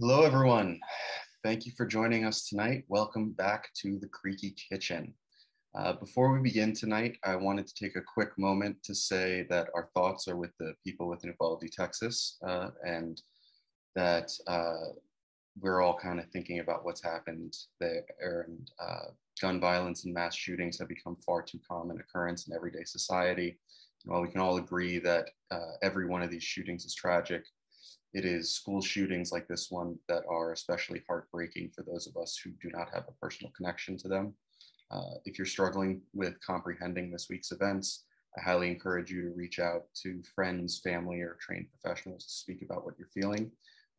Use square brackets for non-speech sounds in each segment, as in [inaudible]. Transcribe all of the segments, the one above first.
Hello, everyone. Thank you for joining us tonight. Welcome back to the Creaky Kitchen. Uh, before we begin tonight, I wanted to take a quick moment to say that our thoughts are with the people within Uvalde, Texas, uh, and that uh, we're all kind of thinking about what's happened there. And uh, gun violence and mass shootings have become far too common occurrence in everyday society. And while we can all agree that uh, every one of these shootings is tragic, it is school shootings like this one that are especially heartbreaking for those of us who do not have a personal connection to them. Uh, if you're struggling with comprehending this week's events, I highly encourage you to reach out to friends, family, or trained professionals to speak about what you're feeling.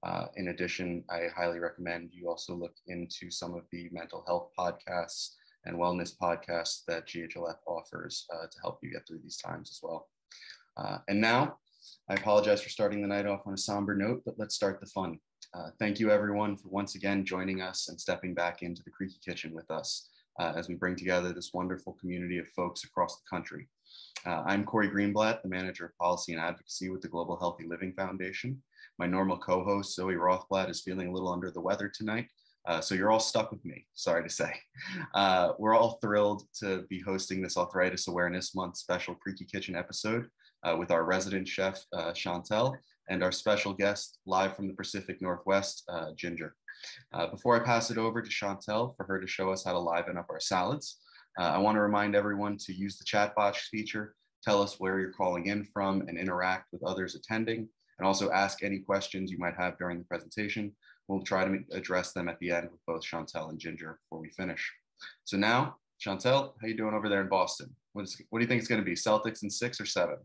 Uh, in addition, I highly recommend you also look into some of the mental health podcasts and wellness podcasts that GHLF offers uh, to help you get through these times as well. Uh, and now, I apologize for starting the night off on a somber note, but let's start the fun. Uh, thank you everyone for once again joining us and stepping back into the Creaky Kitchen with us uh, as we bring together this wonderful community of folks across the country. Uh, I'm Corey Greenblatt, the Manager of Policy and Advocacy with the Global Healthy Living Foundation. My normal co-host, Zoe Rothblatt, is feeling a little under the weather tonight, uh, so you're all stuck with me, sorry to say. [laughs] Uh, we're all thrilled to be hosting this Arthritis Awareness Month special Creaky Kitchen episode uh, with our resident chef, uh, Chantelle, and our special guest live from the Pacific Northwest, uh, Ginger. Uh, before I pass it over to Chantelle for her to show us how to liven up our salads, uh, I want to remind everyone to use the chat box feature, tell us where you're calling in from and interact with others attending, and also ask any questions you might have during the presentation. We'll try to address them at the end with both Chantelle and Ginger before we finish. So now, Chantelle, how you doing over there in Boston? What, is, what do you think it's going to be, Celtics in six or seven?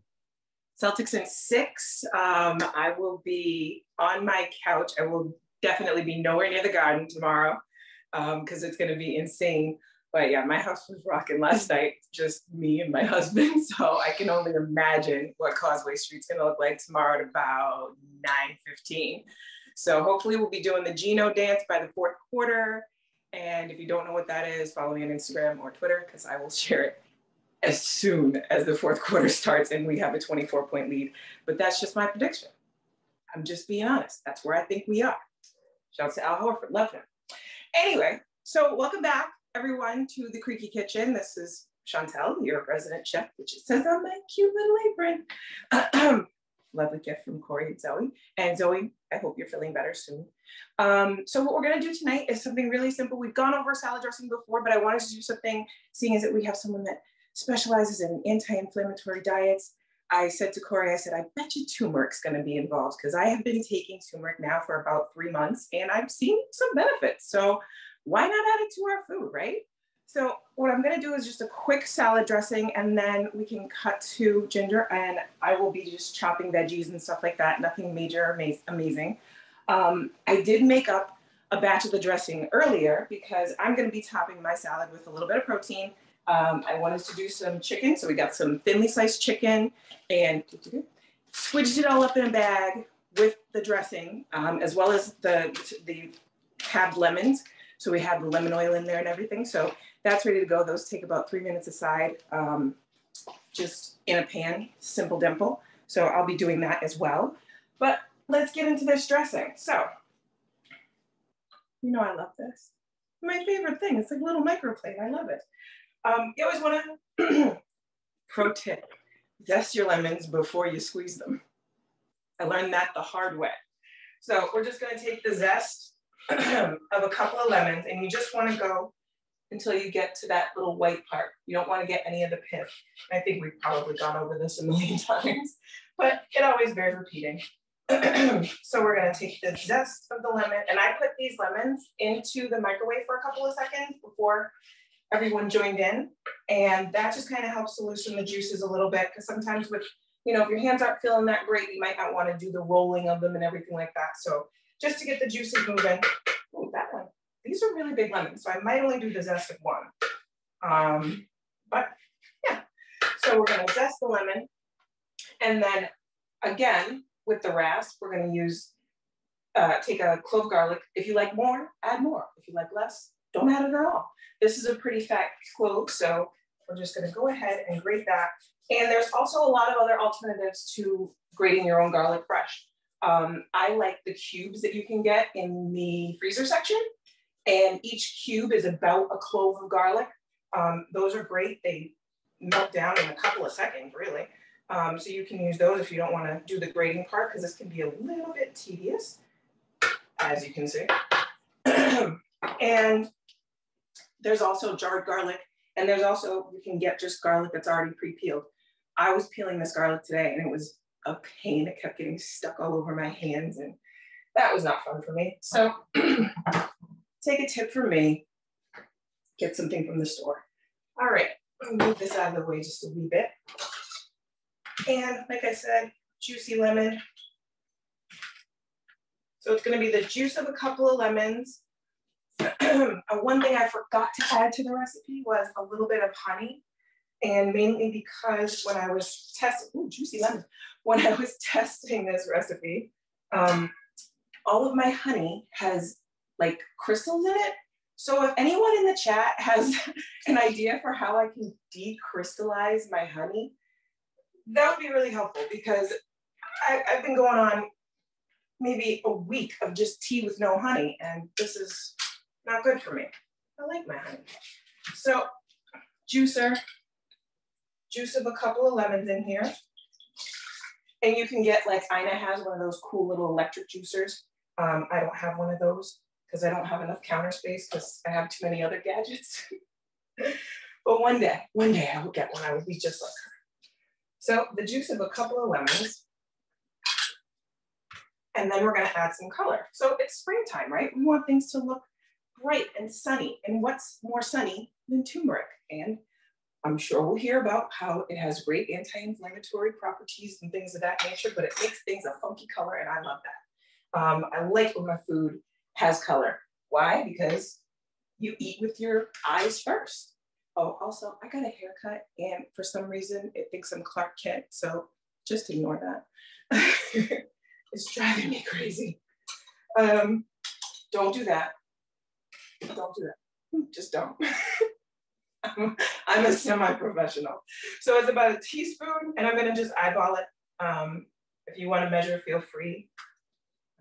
Celtics in six. Um, I will be on my couch. I will definitely be nowhere near the garden tomorrow because um, it's going to be insane. But yeah, my house was rocking last night, just me and my [laughs] husband. So I can only imagine what Causeway Street's going to look like tomorrow at about 9:15. So hopefully we'll be doing the Gino dance by the fourth quarter. And if you don't know what that is, follow me on Instagram or Twitter because I will [laughs] share it as soon as the fourth [laughs] quarter starts and we have a 24 point lead. But that's just my prediction. I'm just being honest. That's where I think we are. Shouts to Al Horford. Love him. Anyway, so welcome back, everyone, to the Creaky Kitchen. This is Chantelle, your resident chef, which it says on my cute little apron. Lovely gift from Corey and Zoe. And Zoe, I hope you're feeling better soon. Um, so what we're gonna do tonight is something really simple. We've gone over salad dressing before, but I wanted to do something, seeing as that we have someone that specializes in anti-inflammatory diets. I said to Corey, I said, I bet you turmeric's going to be involved because I have been taking turmeric now for about three months and I've seen some benefits. So why not add it to our food, right? So what I'm going to do is just a quick salad dressing and then we can cut to ginger and I will be just chopping veggies and stuff like that. Nothing major, amazing. Um, I did make up a batch of the dressing earlier because I'm going to be topping my salad with a little bit of protein um, I wanted to do some chicken, so we got some thinly sliced chicken and squidged it all up in a bag with the dressing, um, as well as the, the halved lemons. So we have the lemon oil in there and everything. So that's ready to go. Those take about three minutes aside, um, just in a pan, simple dimple. So I'll be doing that as well. But let's get into this dressing. So, you know I love this. My favorite thing, it's like a little Microplane, I love it. Um, you always want [clears throat] to, pro tip, zest your lemons before you squeeze them. I learned that the hard way. So we're just gonna take the zest [clears throat] of a couple of lemons and you just wanna go until you get to that little white part. You don't wanna get any of the pith. I think we've probably gone over this a million [laughs] times, but it always bears repeating. [clears throat] so we're gonna take the zest of the lemon and I put these lemons into the microwave for a couple of seconds before everyone joined in. And that just kind of helps to loosen the juices a little bit because sometimes with, you know, if your hands aren't feeling that great, you might not want to do the rolling of them and everything like that. So just to get the juices moving. Oh, that one. These are really big lemons. So I might only do the zest of one. Um, but yeah, so we're gonna zest the lemon. And then again, with the rasp, we're gonna use, uh, take a clove garlic. If you like more, add more. If you like less, don't it at all. This is a pretty fat clove, so we're just gonna go ahead and grate that. And there's also a lot of other alternatives to grating your own garlic fresh. Um, I like the cubes that you can get in the freezer section. And each cube is about a clove of garlic. Um, those are great. They melt down in a couple of seconds, really. Um, so you can use those if you don't want to do the grating part, because this can be a little bit tedious, as you can see. [clears throat] and there's also jarred garlic, and there's also, you can get just garlic that's already pre-peeled. I was peeling this garlic today and it was a pain. It kept getting stuck all over my hands and that was not fun for me. So [clears throat] take a tip from me, get something from the store. All right, move this out of the way just a wee bit. And like I said, juicy lemon. So it's gonna be the juice of a couple of lemons. [clears throat] one thing I forgot to add to the recipe was a little bit of honey. And mainly because when I was testing, ooh, juicy lemon. When I was [laughs] testing this recipe, um, all of my honey has like crystals in it. So if anyone in the chat has [laughs] an idea for how I can decrystallize my honey, that would be really helpful because I, I've been going on maybe a week of just tea with no honey, and this is not good for me. I like my honey. So juicer, juice of a couple of lemons in here. And you can get like Ina has one of those cool little electric juicers. Um, I don't have one of those because I don't have enough counter space because I have too many other gadgets. [laughs] but one day, one day I will get one. I will be just like her. So the juice of a couple of lemons. And then we're gonna add some color. So it's springtime, right? We want things to look bright and sunny. And what's more sunny than turmeric? And I'm sure we'll hear about how it has great anti-inflammatory properties and things of that nature, but it makes things a funky color and I love that. Um, I like when my food has color. Why? Because you eat with your eyes first. Oh, also, I got a haircut and for some reason it thinks I'm Clark Kent, so just ignore that. [laughs] it's driving me crazy. Um, don't do that. Don't do that. Just don't. [laughs] I'm, a semi-professional. So it's about a teaspoon and I'm gonna just eyeball it. Um, if you wanna measure, feel free.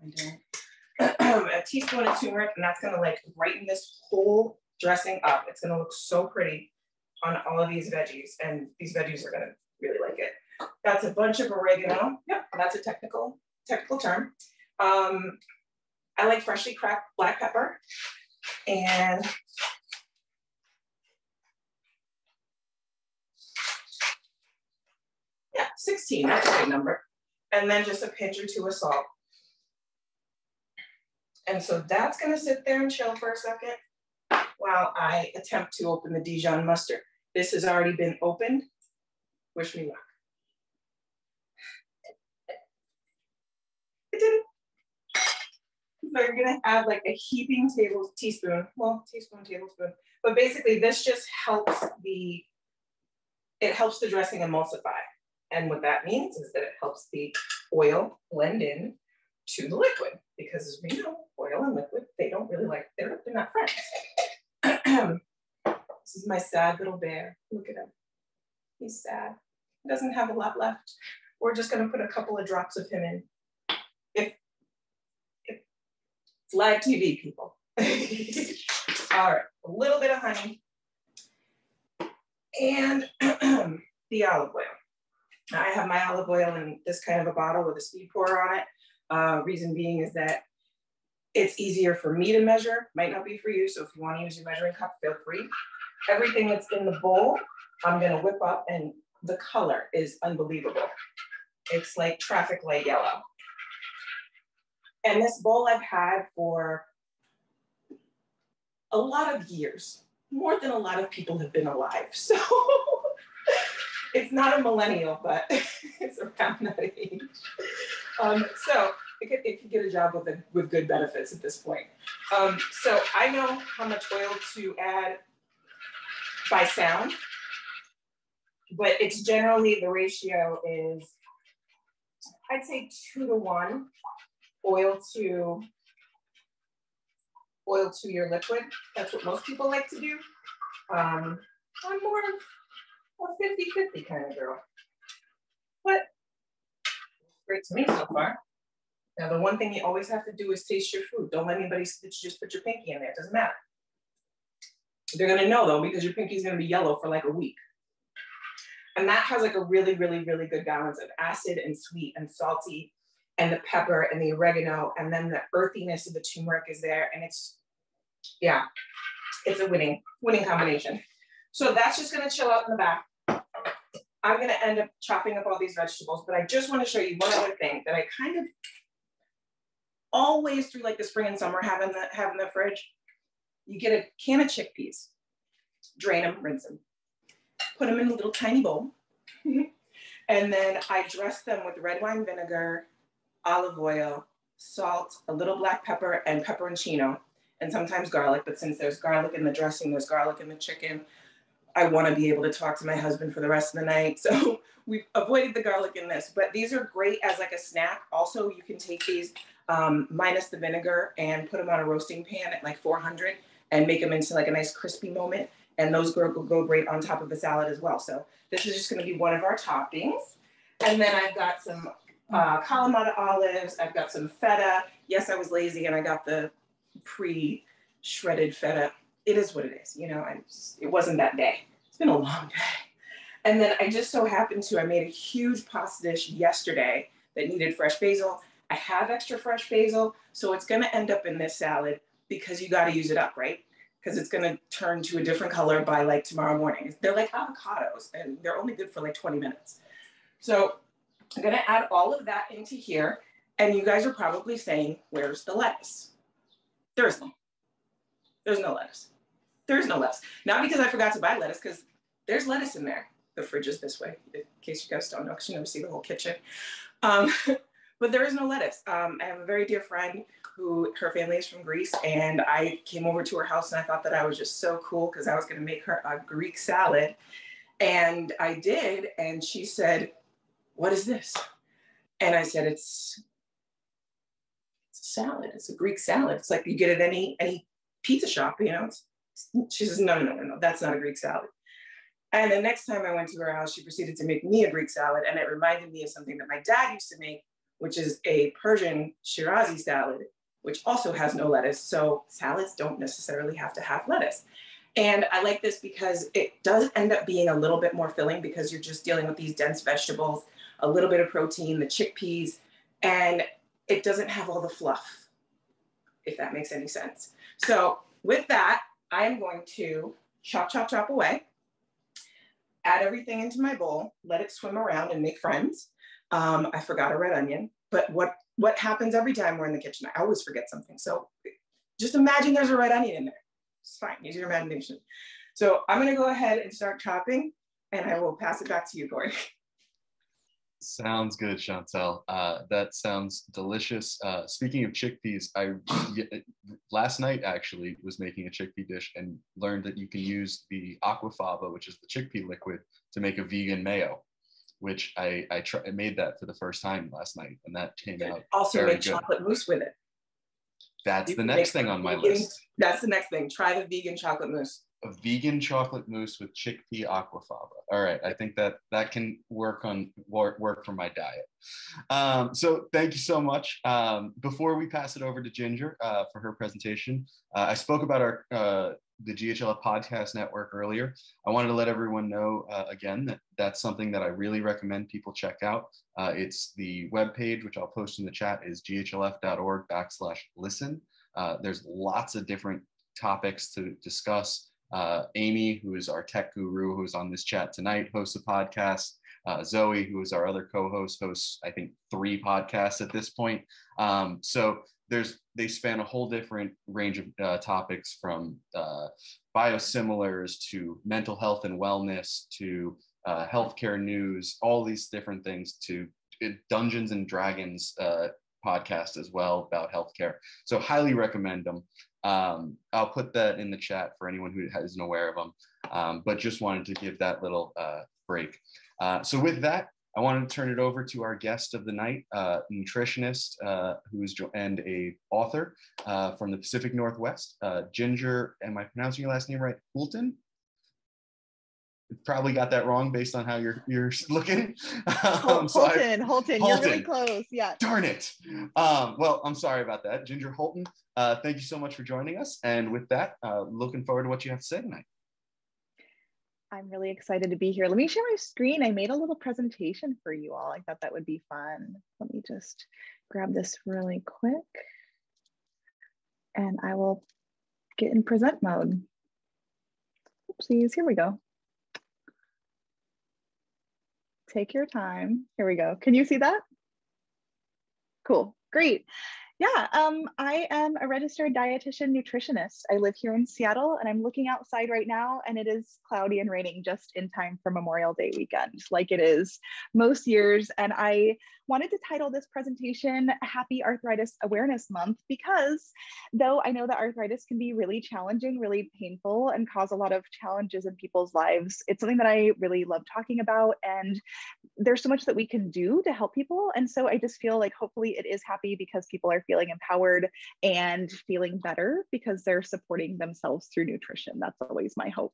[clears throat] a teaspoon of turmeric and that's gonna like brighten this whole dressing up. It's gonna look so pretty on all of these veggies and these veggies are gonna really like it. That's a bunch of oregano. Yep, that's a technical, technical term. Um, I like freshly cracked black pepper and Yeah, 16, that's a good number. And then just a pinch or two of salt. And so that's gonna sit there and chill for a second while I attempt to open the Dijon mustard. This has already been opened. Wish me luck. It didn't. You're gonna add like a heaping table teaspoon, well, teaspoon, tablespoon, but basically this just helps the, it helps the dressing emulsify. And what that means is that it helps the oil blend in to the liquid because as we know, oil and liquid, they don't really like, they're, they're not friends. [clears throat] this is my sad little bear. Look at him. He's sad. He doesn't have a lot left. We're just gonna put a couple of drops of him in. If, if live TV, people. [laughs] All right, a little bit of honey and [clears throat] the olive oil. I have my olive oil in this kind of a bottle with a speed pour on it. Uh, reason being is that it's easier for me to measure, might not be for you. So if you want to use your measuring cup, feel free. Everything that's in the bowl, I'm gonna whip up and the color is unbelievable. It's like traffic light yellow. And this bowl I've had for a lot of years, more than a lot of people have been alive. So [laughs] it's not a millennial, but [laughs] it's around that age. Um, so it could, it could get a job with, a, with good benefits at this point. Um, so I know how much oil to add by sound, but it's generally the ratio is, I'd say two to one oil to oil to your liquid. That's what most people like to do. Um, I'm more of a 50-50 kind of girl. But great to me so far. Now, the one thing you always have to do is taste your food. Don't let anybody see that you just put your pinky in there. It doesn't matter. They're gonna know though, because your pinky's gonna be yellow for like a week. And that has like a really, really, really good balance of acid and sweet and salty and the pepper and the oregano. And then the earthiness of the turmeric is there. And it's, yeah, it's a winning, winning combination. So that's just gonna chill out in the back. I'm gonna end up chopping up all these vegetables, but I just wanna show you one other thing that I kind of always through like the spring and summer have in the, have in the fridge. You get a can of chickpeas, drain them, rinse them, put them in a little tiny bowl. [laughs] and then I dress them with red wine vinegar, olive oil, salt, a little black pepper, and pepperoncino, and sometimes garlic. But since there's garlic in the dressing, there's garlic in the chicken. I want to be able to talk to my husband for the rest of the night. [laughs] So we've avoided the garlic in this, but these are great as like a snack. Also, you can take these um, minus the vinegar and put them on a roasting pan at like 400 and make them into like a nice crispy moment. And those go, go great on top of the salad as well. So this is just gonna be one of our toppings. And then I've got some uh, Kalamata olives. I've got some feta. Yes, I was lazy and I got the pre-shredded feta. It is what it is. You know, just, it wasn't that day. It's been a long day. And then I just so happened to, I made a huge pasta dish yesterday that needed fresh basil. I have extra fresh basil, so it's gonna end up in this salad because you gotta use it up, right? Because it's gonna turn to a different color by like tomorrow morning. They're like avocados and they're only good for like 20 minutes. So I'm gonna add all of that into here. And you guys are probably saying, where's the lettuce? There is none. There's no lettuce. There's no lettuce. Not because I forgot to buy lettuce, because there's lettuce in there. The fridge is this way, in case you guys don't know, because you never see the whole kitchen. Um, [laughs] but there is no lettuce. Um, I have a very dear friend who her family is from Greece, and I came over to her house and I thought that I was just so cool because I was going to make her a Greek salad, and I did, and she said, "What is this?" And I said, "It's it's a salad. It's a Greek salad. It's like you get at any any pizza shop, you know." She says, "No, no, no, no, that's not a Greek salad." And the next time I went to her house, she proceeded to make me a Greek salad, and it reminded me of something that my dad used to make which is a Persian Shirazi salad, which also has no lettuce. So salads don't necessarily have to have lettuce. And I like this because it does end up being a little bit more filling because you're just dealing with these dense vegetables, a little bit of protein, the chickpeas, and it doesn't have all the fluff, if that makes any sense. So with that, I am going to chop, chop, chop away, add everything into my bowl, let it swim around and make friends. Um, I forgot a red onion, but what what happens every time we're in the kitchen? I always forget something. So just imagine there's a red onion in there. It's fine, use your imagination. So I'm gonna go ahead and start chopping and I will pass it back to you, Corey. [laughs] Sounds good, Chantelle. Uh, that sounds delicious. Uh, speaking of chickpeas, I last night actually was making a chickpea dish and learned that you can use the aquafaba, which is the chickpea liquid, to make a vegan mayo which I I, tr- I made that for the first time last night, and that came out also make good. chocolate mousse with it. That's you the next thing on my vegan, list. That's the next thing. Try the vegan chocolate mousse. A vegan chocolate mousse with chickpea aquafaba. All right, I think that that can work on work, for my diet. Um, so thank you so much. Um, before we pass it over to Ginger uh, for her presentation, uh, I spoke about our uh, the GHLF podcast network earlier. I wanted to let everyone know uh, again that that's something that I really recommend people check out. Uh, it's the web page, which I'll post in the chat, is ghlf.org backslash listen. Uh, there's lots of different topics to discuss. Uh, Amy, who is our tech guru, who's on this chat tonight, hosts a podcast. Uh, Zoe, who is our other co-host, hosts I think three podcasts at this point. Um, so there's they span a whole different range of uh, topics from uh, biosimilars to mental health and wellness to uh, healthcare news, all these different things to uh, Dungeons and Dragons uh, podcast as well about healthcare. So highly recommend them. Um, I'll put that in the chat for anyone who isn't aware of them. Um, but just wanted to give that little uh, break. Uh, so with that, I wanted to turn it over to our guest of the night, uh, nutritionist uh, who's and a author uh, from the Pacific Northwest, uh, Ginger. Am I pronouncing your last name right? Poulton. Probably got that wrong based on how you're you're looking. [laughs] Um, so Holton, I, Holton, you're really close. Yeah. Darn it. Um, well, I'm sorry about that, Ginger Holton. Uh, thank you so much for joining us. And with that, uh, looking forward to what you have to say tonight. I'm really excited to be here. Let me share my screen. I made a little presentation for you all. I thought that would be fun. Let me just grab this really quick and I will get in present mode. Oopsies, here we go. Take your time. Here we go. Can you see that? Cool, great. Yeah, um, I am a registered dietitian nutritionist. I live here in Seattle and I'm looking outside right now and it is cloudy and raining just in time for Memorial Day weekend, like it is most years. And I wanted to title this presentation Happy Arthritis Awareness Month because though I know that arthritis can be really challenging, really painful, and cause a lot of challenges in people's lives, it's something that I really love talking about. And there's so much that we can do to help people. And so I just feel like hopefully it is happy because people are feeling empowered and feeling better because they're supporting themselves through nutrition. That's always my hope.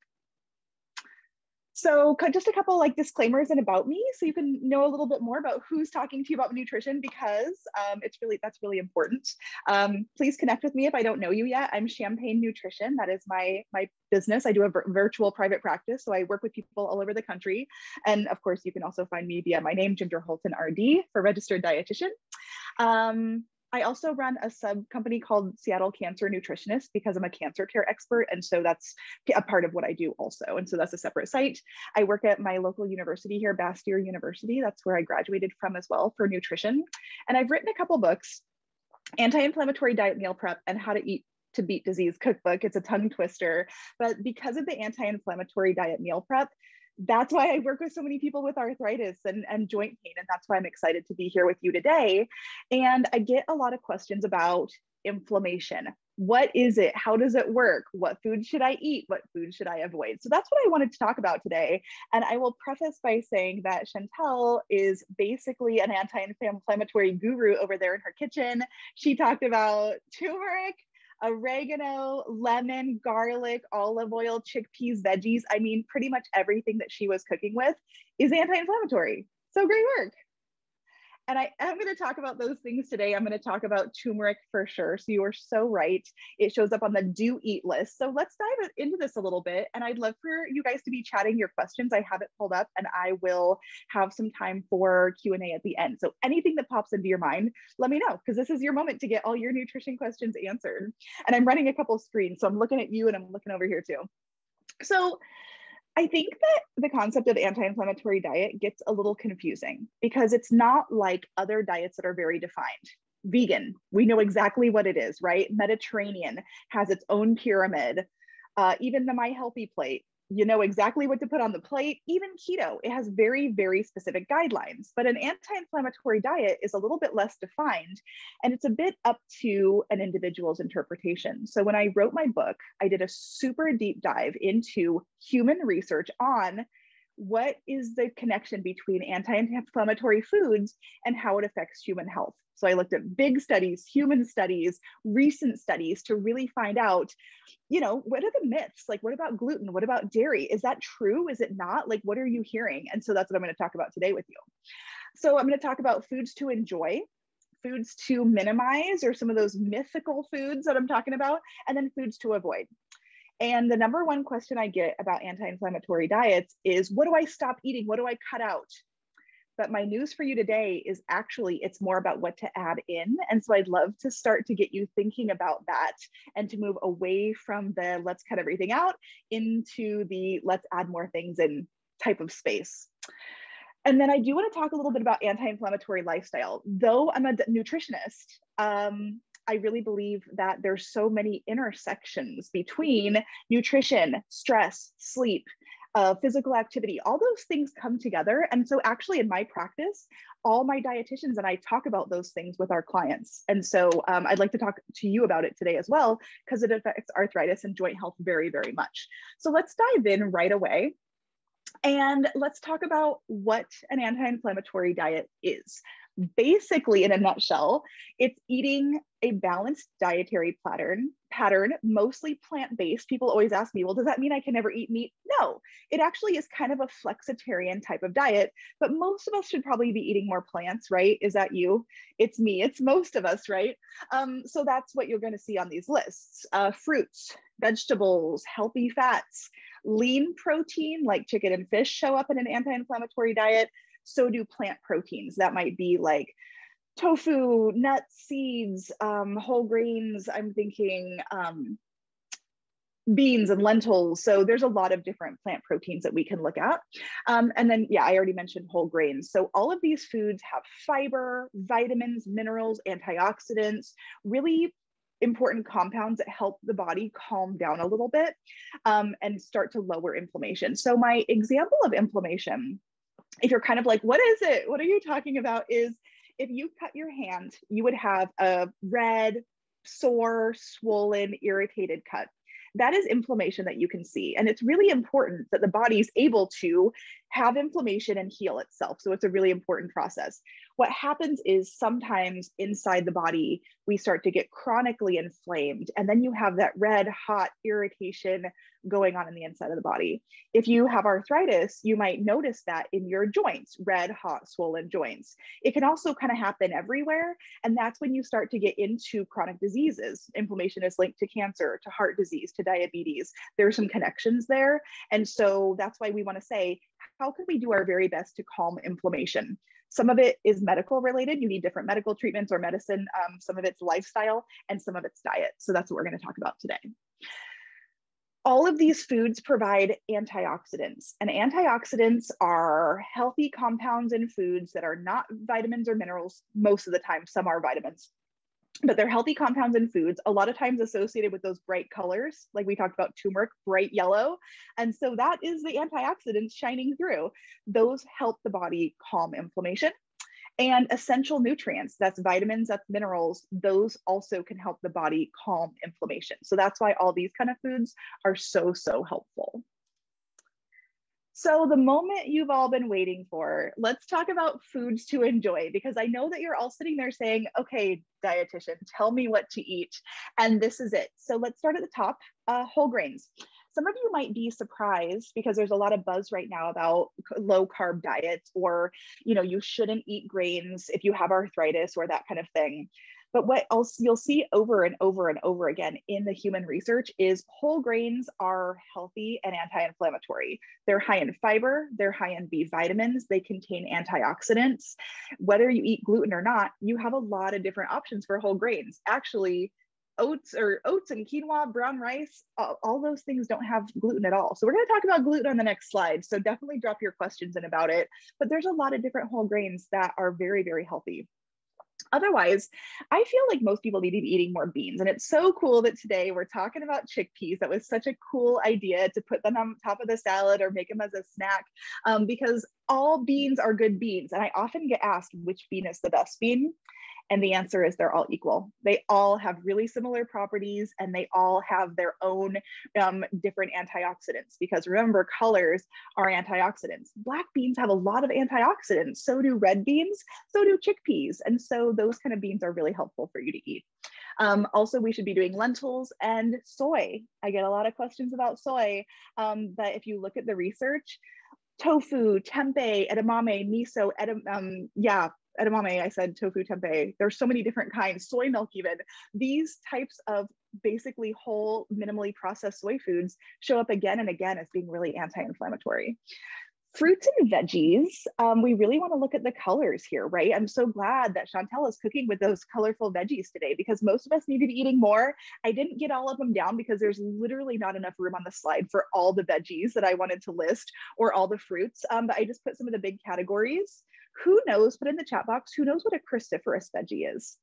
So just a couple like disclaimers and about me so you can know a little bit more about who's talking to you about nutrition because um, it's really, that's really important. Um, please connect with me if I don't know you yet. I'm Champagne Nutrition. That is my, my business. I do a virtual private practice. So I work with people all over the country. And of course, you can also find me via my name, Ginger Hultin RD for registered dietitian. Um, I also run a sub company called Seattle Cancer Nutritionist because I'm a cancer care expert. And so that's a part of what I do also. And so that's a separate site. I work at my local university here, Bastyr University. That's where I graduated from as well for nutrition. And I've written a couple books anti-inflammatory diet meal prep and how to eat to beat disease cookbook it's a tongue twister but because of the anti-inflammatory diet meal prep that's why I work with so many people with arthritis and, and joint pain. And that's why I'm excited to be here with you today. And I get a lot of questions about inflammation. What is it? How does it work? What food should I eat? What food should I avoid? So that's what I wanted to talk about today. And I will preface by saying that Chantelle is basically an anti inflammatory guru over there in her kitchen. She talked about turmeric oregano, lemon, garlic, olive oil, chickpeas, veggies. I mean, pretty much everything that she was cooking with is anti inflammatory. So great work. And I am going to talk about those things today. I'm going to talk about turmeric for sure. So you are so right. It shows up on the do eat list. So let's dive into this a little bit. And I'd love for you guys to be chatting your questions. I have it pulled up and I will have some time for Q&A at the end. So anything that pops into your mind, let me know because this is your moment to get all your nutrition questions answered. And I'm running a couple screens. So I'm looking at you and I'm looking over here too. So I think that the concept of anti inflammatory diet gets a little confusing because it's not like other diets that are very defined. Vegan, we know exactly what it is, right? Mediterranean has its own pyramid. Uh, even the My Healthy Plate, you know exactly what to put on the plate. Even keto, it has very, very specific guidelines. But an anti inflammatory diet is a little bit less defined and it's a bit up to an individual's interpretation. So when I wrote my book, I did a super deep dive into human research on what is the connection between anti-inflammatory foods and how it affects human health? So i looked at big studies human studies recent studies to really find out you know what are the myths? Like what about gluten? What about dairy? Is that true? Is it not? Like what are you hearing? And so that's what i'm going to talk about today with you. So i'm going to talk about foods to enjoy foods to minimize or some of those mythical foods that i'm talking about and then foods to avoid and the number one question I get about anti inflammatory diets is what do I stop eating? What do I cut out? But my news for you today is actually it's more about what to add in. And so I'd love to start to get you thinking about that and to move away from the let's cut everything out into the let's add more things in type of space. And then I do want to talk a little bit about anti inflammatory lifestyle. Though I'm a nutritionist, um, I really believe that there's so many intersections between nutrition, stress, sleep, uh, physical activity, all those things come together. And so, actually, in my practice, all my dietitians and I talk about those things with our clients. And so, um, I'd like to talk to you about it today as well, because it affects arthritis and joint health very, very much. So, let's dive in right away. And let's talk about what an anti inflammatory diet is. Basically in a nutshell it's eating a balanced dietary pattern pattern mostly plant-based. People always ask me well does that mean i can never eat meat? No it actually is kind of a flexitarian type of diet but most of us should probably be eating more plants right? Is that you? It's me. It's most of us right? Um, so that's what you're going to see on these lists. Uh, fruits vegetables healthy fats lean protein like chicken and fish show up in an anti-inflammatory diet so do plant proteins. That might be like tofu, nuts, seeds, um, whole grains. I'm thinking um, beans and lentils. So there's a lot of different plant proteins that we can look at. Um, and then, yeah, I already mentioned whole grains. So all of these foods have fiber, vitamins, minerals, antioxidants, really important compounds that help the body calm down a little bit um, and start to lower inflammation. So my example of inflammation if you're kind of like, what is it? What are you talking about? Is if you cut your hand, you would have a red, sore, swollen, irritated cut. That is inflammation that you can see. And it's really important that the body is able to have inflammation and heal itself. So it's a really important process. What happens is sometimes inside the body, we start to get chronically inflamed. And then you have that red, hot irritation, going on in the inside of the body. If you have arthritis, you might notice that in your joints, red, hot, swollen joints. It can also kind of happen everywhere. And that's when you start to get into chronic diseases. Inflammation is linked to cancer, to heart disease, to diabetes. There are some connections there. And so that's why we want to say, how can we do our very best to calm inflammation? Some of it is medical related. You need different medical treatments or medicine. Um, some of it's lifestyle and some of it's diet. So that's what we're going to talk about today all of these foods provide antioxidants, and antioxidants are healthy compounds in foods that are not vitamins or minerals most of the time. Some are vitamins, but they're healthy compounds in foods, a lot of times associated with those bright colors, like we talked about turmeric, bright yellow. And so that is the antioxidants shining through. Those help the body calm inflammation and essential nutrients that's vitamins that's minerals those also can help the body calm inflammation so that's why all these kind of foods are so so helpful so the moment you've all been waiting for let's talk about foods to enjoy because i know that you're all sitting there saying okay dietitian tell me what to eat and this is it. So let's start at the top uh, whole grains. Some of you might be surprised because there's a lot of buzz right now about low carb diets or you know you shouldn't eat grains if you have arthritis or that kind of thing but what else you'll see over and over and over again in the human research is whole grains are healthy and anti-inflammatory. They're high in fiber, they're high in B vitamins, they contain antioxidants. Whether you eat gluten or not, you have a lot of different options for whole grains. Actually, oats or oats and quinoa, brown rice, all, all, those things don't have gluten at all. So we're going to talk about gluten on the next slide. So definitely drop your questions in about it. But there's a lot of different whole grains that are very, very healthy. Otherwise, I feel like most people need to be eating more beans. And it's so cool that today we're talking about chickpeas. That was such a cool idea to put them on top of the salad or make them as a snack um, because all beans are good beans. And I often get asked which bean is the best bean. And the answer is they're all equal. They all have really similar properties and they all have their own um, different antioxidants because remember, colors are antioxidants. Black beans have a lot of antioxidants. So do red beans, so do chickpeas. And so those kind of beans are really helpful for you to eat. Um, also, we should be doing lentils and soy. I get a lot of questions about soy, um, but if you look at the research, tofu, tempeh, edamame, miso, edam- um, yeah, edamame, I said tofu tempeh. There's so many different kinds, soy milk even. These types of basically whole, minimally processed soy foods show up again and again as being really anti-inflammatory. Fruits and veggies, um, we really want to look at the colors here, right? I'm so glad that Chantelle is cooking with those colorful veggies today because most of us need to be eating more. I didn't get all of them down because there's literally not enough room on the slide for all the veggies that I wanted to list or all the fruits, um, but I just put some of the big categories who knows, put in the chat box, who knows what a cruciferous veggie is?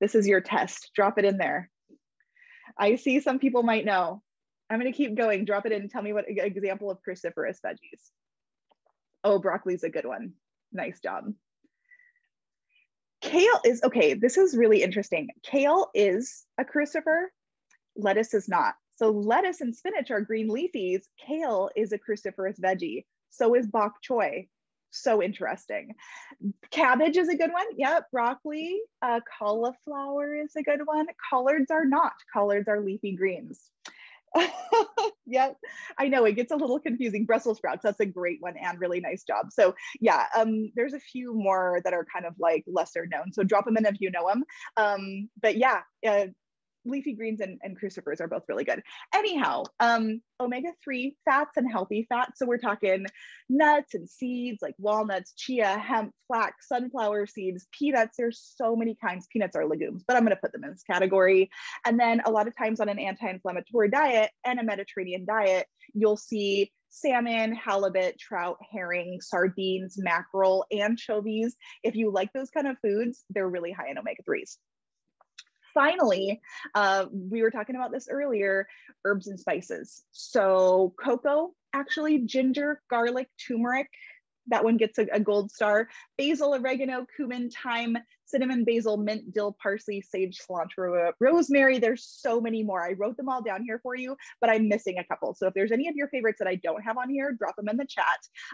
This is your test. Drop it in there. I see some people might know. I'm going to keep going. Drop it in. Tell me what example of cruciferous veggies. Oh, broccoli's a good one. Nice job. Kale is, okay, this is really interesting. Kale is a crucifer, lettuce is not. So lettuce and spinach are green leafies. Kale is a cruciferous veggie. So is bok choy. so interesting. Cabbage is a good one. Yep. Broccoli, uh, cauliflower is a good one. Collards are not. Collards are leafy greens. [laughs] yep. I know it gets a little confusing. Brussels sprouts, that's a great one and really nice job. So yeah, um, there's a few more that are kind of like lesser known. So drop them in if you know them. Um, but yeah, uh, leafy greens and, and crucifers are both really good. Anyhow, um, omega-3 fats and healthy fats. So we're talking nuts and seeds like walnuts, chia, hemp, flax, sunflower seeds, peanuts. There's so many kinds. Peanuts are legumes, but I'm going to put them in this category. And then a lot of times on an anti-inflammatory diet and a Mediterranean diet, you'll see salmon, halibut, trout, herring, sardines, mackerel, anchovies. If you like those kind of foods, they're really high in omega-3s finally, uh, we were talking about this earlier, herbs and spices. So cocoa, actually ginger, garlic, turmeric, that one gets a, a, gold star. Basil, oregano, cumin, thyme, cinnamon, basil, mint, dill, parsley, sage, cilantro, rosemary. There's so many more. I wrote them all down here for you, but I'm missing a couple. So if there's any of your favorites that I don't have on here, drop them in the chat.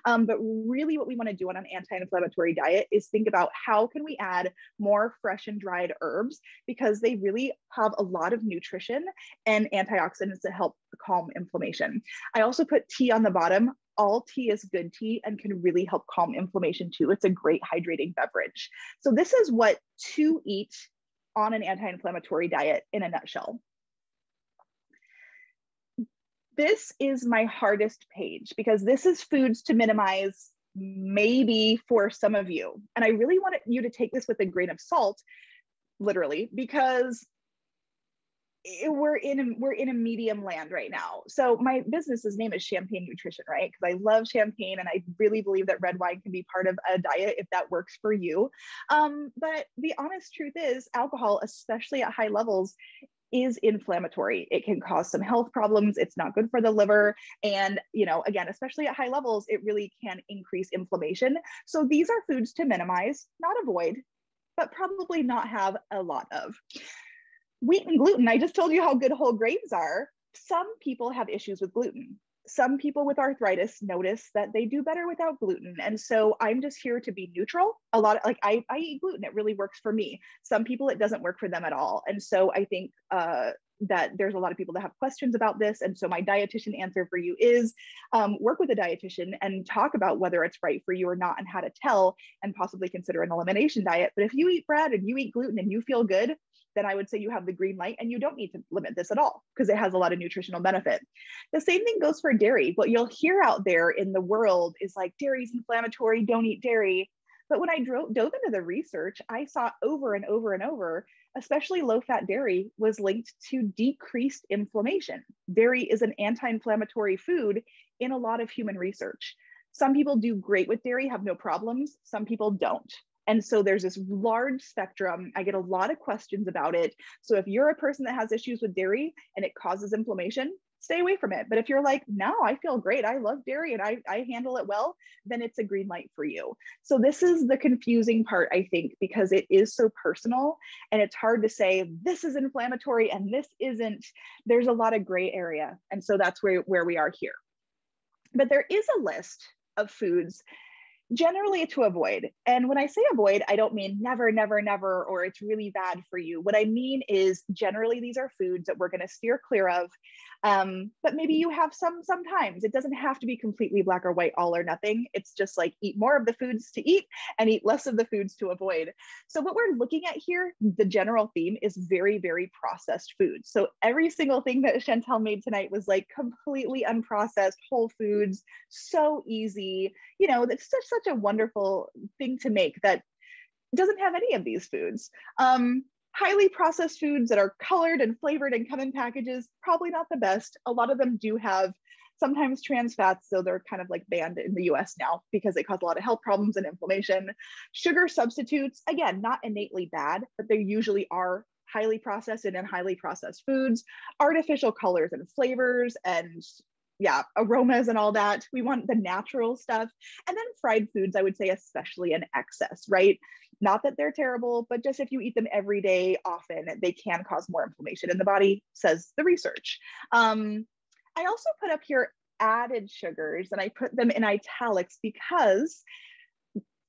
Um, but really what we wanna do on an anti-inflammatory diet is think about how can we add more fresh and dried herbs because they really have a lot of nutrition and antioxidants that help calm inflammation. I also put tea on the bottom all tea is good tea and can really help calm inflammation too. It's a great hydrating beverage. So this is what to eat on an anti-inflammatory diet in a nutshell. This is my hardest page because this is foods to minimize maybe for some of you. And I really want you to take this with a grain of salt, literally, because we're in a, we're in a medium land right now. So my business's name is Champagne Nutrition, right? Because I love champagne and I really believe that red wine can be part of a diet if that works for you. Um, but the honest truth is, alcohol, especially at high levels, is inflammatory. It can cause some health problems. It's not good for the liver. And, you know, again, especially at high levels, it really can increase inflammation. So these are foods to minimize, not avoid, but probably not have a lot of wheat and gluten, I just told you how good whole grains are. Some people have issues with gluten. Some people with arthritis notice that they do better without gluten. And so I'm just here to be neutral. A lot of like I, I eat gluten, it really works for me. Some people it doesn't work for them at all. And so I think uh, that there's a lot of people that have questions about this. And so my dietitian answer for you is um, work with a dietitian and talk about whether it's right for you or not and how to tell and possibly consider an elimination diet. But if you eat bread and you eat gluten and you feel good, then I would say you have the green light and you don't need to limit this at all because it has a lot of nutritional benefit. The same thing goes for dairy. What you'll hear out there in the world is like dairy's inflammatory, don't eat dairy. But when I dove into the research, I saw over and over and over, especially low fat dairy was linked to decreased inflammation. Dairy is an anti inflammatory food in a lot of human research. Some people do great with dairy, have no problems. Some people don't. And so there's this large spectrum. I get a lot of questions about it. So if you're a person that has issues with dairy and it causes inflammation, stay away from it. But if you're like, no, I feel great, I love dairy and I, I handle it well, then it's a green light for you. So this is the confusing part, I think, because it is so personal and it's hard to say this is inflammatory and this isn't. There's a lot of gray area. And so that's where, where we are here. But there is a list of foods generally to avoid. And when I say avoid, I don't mean never, never, never, or it's really bad for you. What I mean is generally these are foods that we're going to steer clear of. Um, but maybe you have some sometimes. It doesn't have to be completely black or white, all or nothing. It's just like eat more of the foods to eat and eat less of the foods to avoid. So, what we're looking at here, the general theme is very, very processed foods. So, every single thing that Chantelle made tonight was like completely unprocessed, whole foods, so easy. You know, that's such, such a wonderful thing to make that doesn't have any of these foods. Um, highly processed foods that are colored and flavored and come in packages, probably not the best. A lot of them do have sometimes trans fats, so they're kind of like banned in the US now because they cause a lot of health problems and inflammation. Sugar substitutes, again, not innately bad, but they usually are highly processed and in highly processed foods, artificial colors and flavors and yeah, aromas and all that. We want the natural stuff. And then fried foods, I would say, especially in excess, right? Not that they're terrible, but just if you eat them every day, often they can cause more inflammation in the body, says the research. Um, I also put up here added sugars and I put them in italics because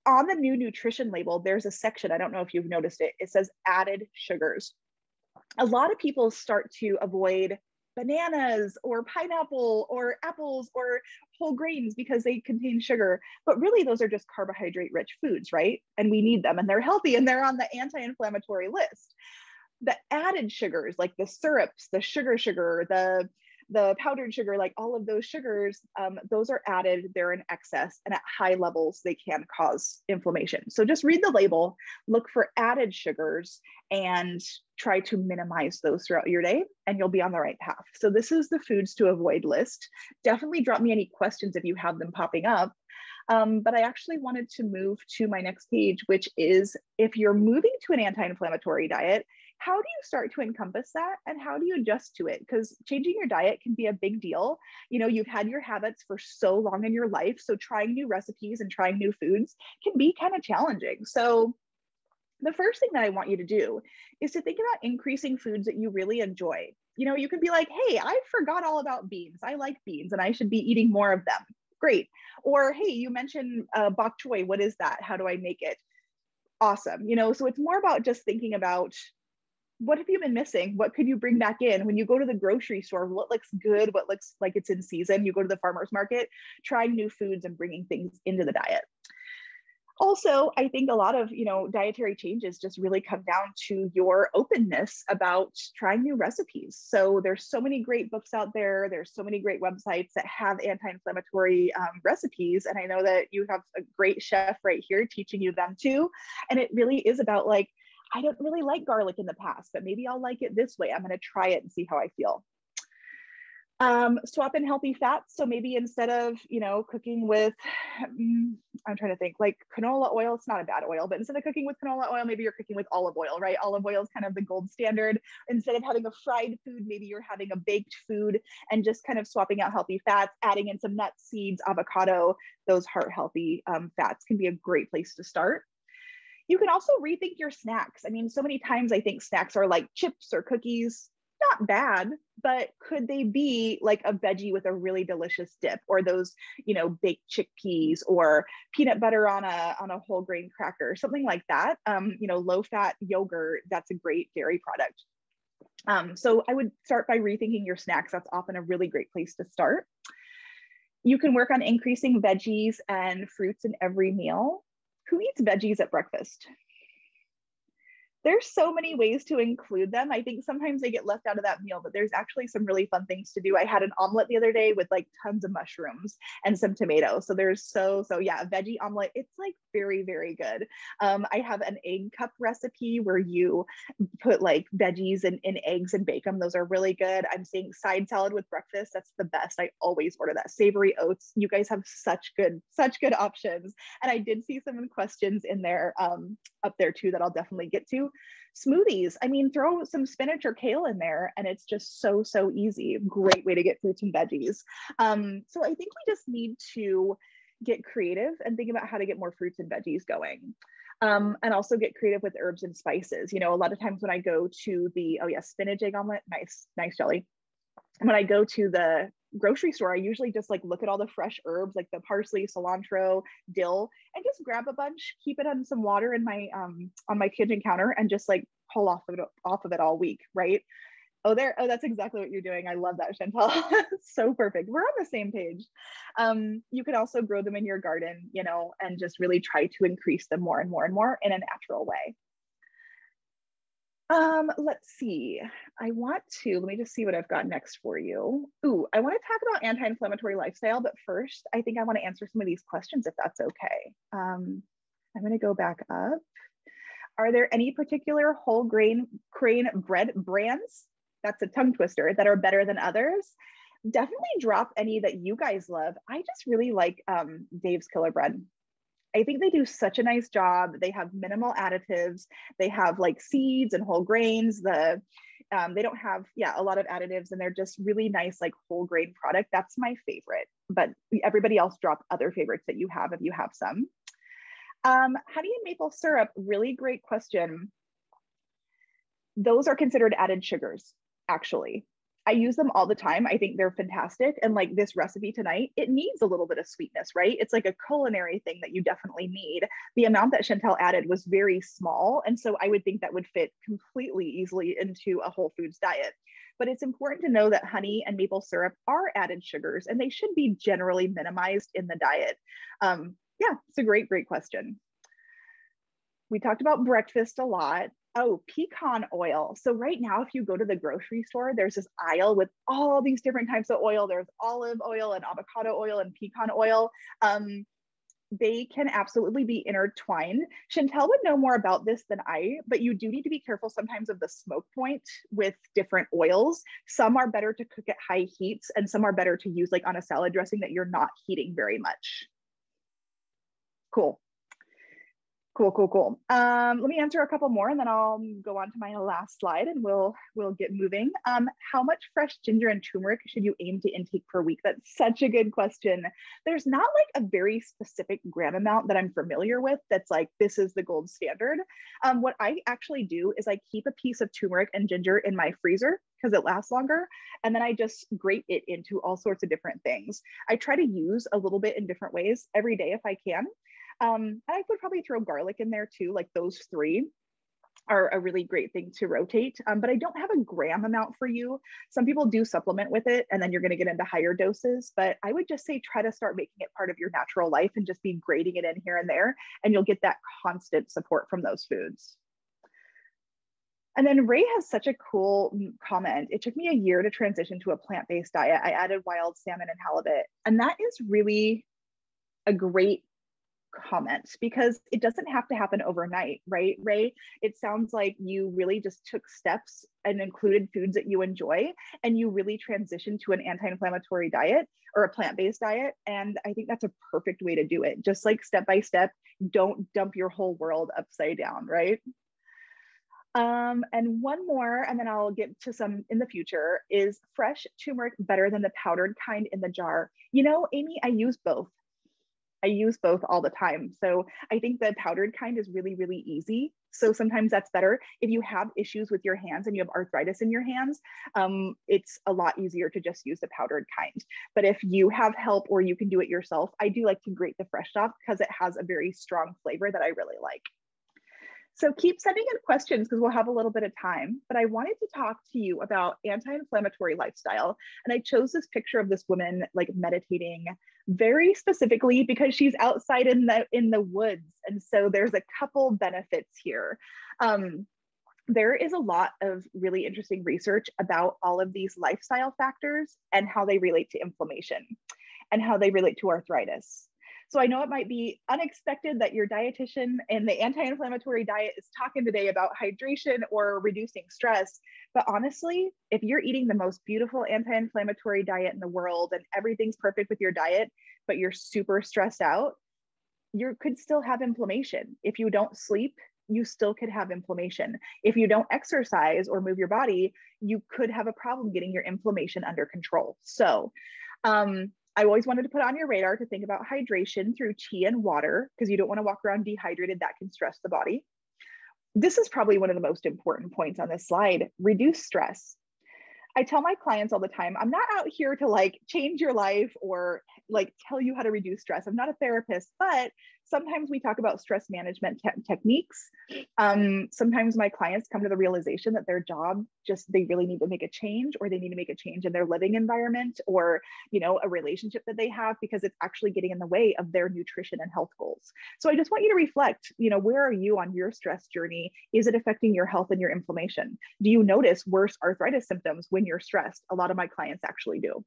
on the new nutrition label, there's a section, I don't know if you've noticed it, it says added sugars. A lot of people start to avoid bananas or pineapple or apples or whole grains because they contain sugar. But really, those are just carbohydrate rich foods, right? And we need them and they're healthy and they're on the anti inflammatory list. The added sugars, like the syrups, the sugar sugar, the the powdered sugar, like all of those sugars, um, those are added, they're in excess, and at high levels, they can cause inflammation. So just read the label, look for added sugars, and try to minimize those throughout your day, and you'll be on the right path. So this is the foods to avoid list. Definitely drop me any questions if you have them popping up. Um, but I actually wanted to move to my next page, which is if you're moving to an anti inflammatory diet, how do you start to encompass that and how do you adjust to it? Because changing your diet can be a big deal. You know you've had your habits for so long in your life so trying new recipes and trying new foods can be kind of challenging. So the first thing that i want you to do is to think about increasing foods that you really enjoy. You know you can be like hey i forgot all about beans. I like beans and i should be eating more of them. Great. Or hey you mentioned uh, bok choy. What is that? How do i make it? Awesome. You know so it's more about just thinking about what have you been missing? What could you bring back in when you go to the grocery store? What looks good? What looks like it's in season? You go to the farmer's market, trying new foods and bringing things into the diet. Also, I think a lot of you know dietary changes just really come down to your openness about trying new recipes. So there's so many great books out there. There's so many great websites that have anti-inflammatory um, recipes, and I know that you have a great chef right here teaching you them too. And it really is about like I don't really like garlic in the past, but maybe I'll like it this way. I'm going to try it and see how I feel. Um, swap in healthy fats. So maybe instead of, you know, cooking with, mm, I'm trying to think like canola oil, it's not a bad oil, but instead of cooking with canola oil, maybe you're cooking with olive oil, right? Olive oil is kind of the gold standard. Instead of having a fried food, maybe you're having a baked food and just kind of swapping out healthy fats, adding in some nuts, seeds, avocado, those heart healthy um, fats can be a great place to start. You can also rethink your snacks. I mean, so many times I think snacks are like chips or cookies, not bad, but could they be like a veggie with a really delicious dip or those, you know, baked chickpeas or peanut butter on a on a whole grain cracker, something like that. Um, you know, low fat yogurt, that's a great dairy product. Um, so I would start by rethinking your snacks. That's often a really great place to start. You can work on increasing veggies and fruits in every meal who eats veggies at breakfast? There's so many ways to include them. I think sometimes they get left out of that meal, but there's actually some really fun things to do. I had an omelet the other day with like tons of mushrooms and some tomatoes. So there's so, so yeah, veggie omelet. It's like very, very good. Um, I have an egg cup recipe where you put like veggies and, and eggs and bake them. Those are really good. I'm seeing side salad with breakfast. That's the best. I always order that. Savory oats. You guys have such good, such good options. And I did see some questions in there um, up there too that I'll definitely get to smoothies. I mean, throw some spinach or kale in there, and it's just so, so easy. Great way to get fruits and veggies. Um, so I think we just need to get creative and think about how to get more fruits and veggies going. Um, and also get creative with herbs and spices. You know, a lot of times when I go to the, oh yeah, spinach egg omelet, nice, nice jelly. When I go to the grocery store, I usually just like look at all the fresh herbs like the parsley, cilantro, dill, and just grab a bunch, keep it on some water in my um on my kitchen counter, and just like pull off of it off of it all week, right? Oh, there. Oh, that's exactly what you're doing. I love that, Chantelle. [laughs] so perfect. We're on the same page. Um, you can also grow them in your garden, you know, and just really try to increase them more and more and more in a natural way. Um, let's see. I want to, let me just see what I've got next for you. Ooh, I want to talk about anti-inflammatory lifestyle, but first I think I want to answer some of these questions if that's okay. Um, I'm going to go back up. Are there any particular whole grain crane bread brands? That's a tongue twister that are better than others. Definitely drop any that you guys love. I just really like um, Dave's Killer Bread. I think they do such a nice job. They have minimal additives. They have like seeds and whole grains. The um, they don't have yeah a lot of additives, and they're just really nice like whole grain product. That's my favorite. But everybody else drop other favorites that you have if you have some. Um, honey and maple syrup, really great question. Those are considered added sugars, actually. I use them all the time. I think they're fantastic. And like this recipe tonight, it needs a little bit of sweetness, right? It's like a culinary thing that you definitely need. The amount that Chantelle added was very small. And so I would think that would fit completely easily into a whole foods diet. But it's important to know that honey and maple syrup are added sugars and they should be generally minimized in the diet. Um, yeah, it's a great, great question. We talked about breakfast a lot. Oh, pecan oil. So right now, if you go to the grocery store, there's this aisle with all these different types of oil. There's olive oil and avocado oil and pecan oil. Um, they can absolutely be intertwined. Chantelle would know more about this than I, but you do need to be careful sometimes of the smoke point with different oils. Some are better to cook at high heats and some are better to use like on a salad dressing that you're not heating very much. Cool. Cool, cool, cool. Um, let me answer a couple more and then I'll go on to my last slide and we'll we'll get moving. Um, how much fresh ginger and turmeric should you aim to intake per week? That's such a good question. There's not like a very specific gram amount that I'm familiar with that's like, this is the gold standard. Um, what I actually do is I keep a piece of turmeric and ginger in my freezer because it lasts longer. And then I just grate it into all sorts of different things. I try to use a little bit in different ways every day if I can. Um, and I would probably throw garlic in there too, like those three are a really great thing to rotate. Um, but I don't have a gram amount for you. Some people do supplement with it and then you're going to get into higher doses. But I would just say try to start making it part of your natural life and just be grading it in here and there. And you'll get that constant support from those foods. And then Ray has such a cool comment. It took me a year to transition to a plant based diet. I added wild salmon and halibut. And that is really a great comments because it doesn't have to happen overnight, right, Ray? It sounds like you really just took steps and included foods that you enjoy and you really transitioned to an anti-inflammatory diet or a plant-based diet and I think that's a perfect way to do it. Just like step by step, don't dump your whole world upside down, right? Um, and one more, and then I'll get to some in the future, is fresh turmeric better than the powdered kind in the jar? You know, Amy, I use both. I use both all the time. So I think the powdered kind is really, really easy. So sometimes that's better. If you have issues with your hands and you have arthritis in your hands, um, it's a lot easier to just use the powdered kind. But if you have help or you can do it yourself, I do like to grate the fresh stuff because it has a very strong flavor that I really like. So keep sending in questions because we'll have a little bit of time. But I wanted to talk to you about anti-inflammatory lifestyle. And I chose this picture of this woman like meditating very specifically because she's outside in the in the woods. And so there's a couple benefits here. Um, there is a lot of really interesting research about all of these lifestyle factors and how they relate to inflammation and how they relate to arthritis. So I know it might be unexpected that your dietitian and the anti-inflammatory diet is talking today about hydration or reducing stress. But honestly, if you're eating the most beautiful anti-inflammatory diet in the world and everything's perfect with your diet, but you're super stressed out, you could still have inflammation. If you don't sleep, you still could have inflammation. If you don't exercise or move your body, you could have a problem getting your inflammation under control. So, um, I always wanted to put on your radar to think about hydration through tea and water because you don't want to walk around dehydrated. That can stress the body. This is probably one of the most important points on this slide reduce stress. I tell my clients all the time, I'm not out here to like change your life or like tell you how to reduce stress. I'm not a therapist, but sometimes we talk about stress management te- techniques. Um, sometimes my clients come to the realization that their job just they really need to make a change or they need to make a change in their living environment or you know a relationship that they have because it's actually getting in the way of their nutrition and health goals. So I just want you to reflect, you know, where are you on your stress journey? Is it affecting your health and your inflammation? Do you notice worse arthritis symptoms when you're stressed? A lot of my clients actually do.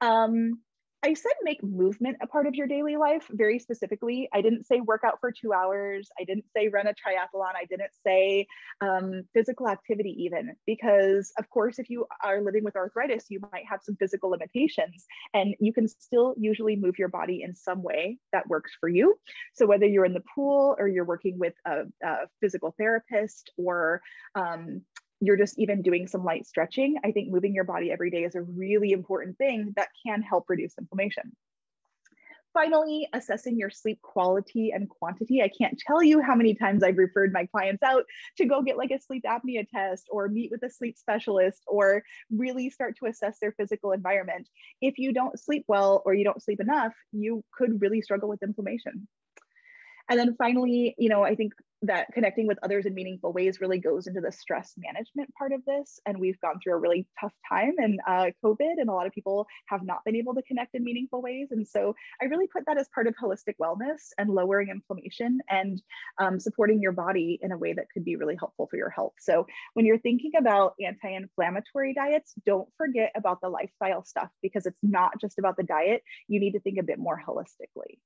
Um, I said make movement a part of your daily life very specifically. I didn't say work out for two hours. I didn't say run a triathlon. I didn't say um, physical activity, even because, of course, if you are living with arthritis, you might have some physical limitations and you can still usually move your body in some way that works for you. So, whether you're in the pool or you're working with a, a physical therapist or um, you're just even doing some light stretching, I think moving your body every day is a really important thing that can help reduce inflammation. Finally, assessing your sleep quality and quantity. I can't tell you how many times I've referred my clients out to go get like a sleep apnea test or meet with a sleep specialist or really start to assess their physical environment. If you don't sleep well or you don't sleep enough, you could really struggle with inflammation. And then finally, you know, I think that connecting with others in meaningful ways really goes into the stress management part of this. And we've gone through a really tough time in uh, COVID, and a lot of people have not been able to connect in meaningful ways. And so I really put that as part of holistic wellness and lowering inflammation and um, supporting your body in a way that could be really helpful for your health. So when you're thinking about anti inflammatory diets, don't forget about the lifestyle stuff because it's not just about the diet. You need to think a bit more holistically.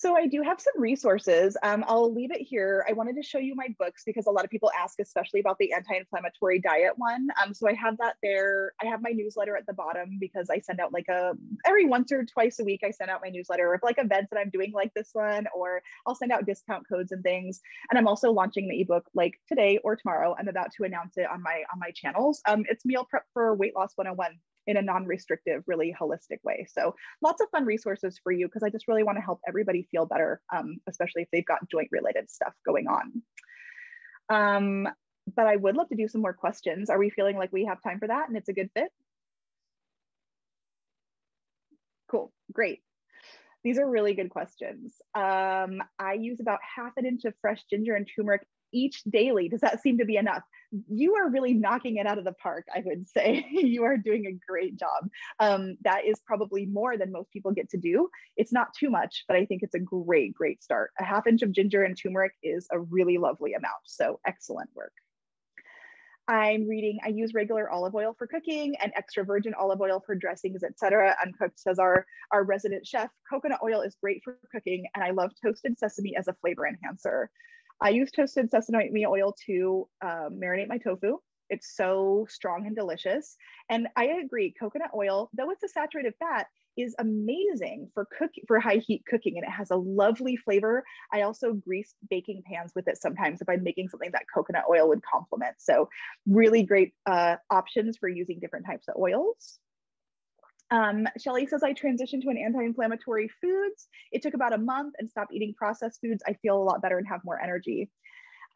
So I do have some resources. Um, I'll leave it here. I wanted to show you my books because a lot of people ask, especially about the anti-inflammatory diet one. Um, so I have that there. I have my newsletter at the bottom because I send out like a every once or twice a week. I send out my newsletter of like events that I'm doing like this one, or I'll send out discount codes and things. And I'm also launching the ebook like today or tomorrow. I'm about to announce it on my on my channels. Um, it's meal prep for weight loss 101 in a non-restrictive, really holistic way. So lots of fun resources for you because I just really want to help everybody feel better, um, especially if they've got joint related stuff going on. Um, but I would love to do some more questions. Are we feeling like we have time for that and it's a good fit? Cool, great. These are really good questions. Um, I use about half an inch of fresh ginger and turmeric each daily. Does that seem to be enough? You are really knocking it out of the park, I would say. [laughs] you are doing a great job. Um, that is probably more than most people get to do. It's not too much, but I think it's a great, great start. A half inch of ginger and turmeric is a really lovely amount. So excellent work. I'm reading, I use regular olive oil for cooking and extra virgin olive oil for dressings, etc. Uncooked says our, our resident chef, coconut oil is great for cooking and I love toasted sesame as a flavor enhancer. I use toasted sesame oil to uh, marinate my tofu. It's so strong and delicious. And I agree, coconut oil, though it's a saturated fat, is amazing for cooking for high heat cooking and it has a lovely flavor. I also grease baking pans with it sometimes if I'm making something that coconut oil would complement. So really great uh, options for using different types of oils. Um, Shelly says, I transitioned to an anti-inflammatory foods. It took about a month and stopped eating processed foods. I feel a lot better and have more energy.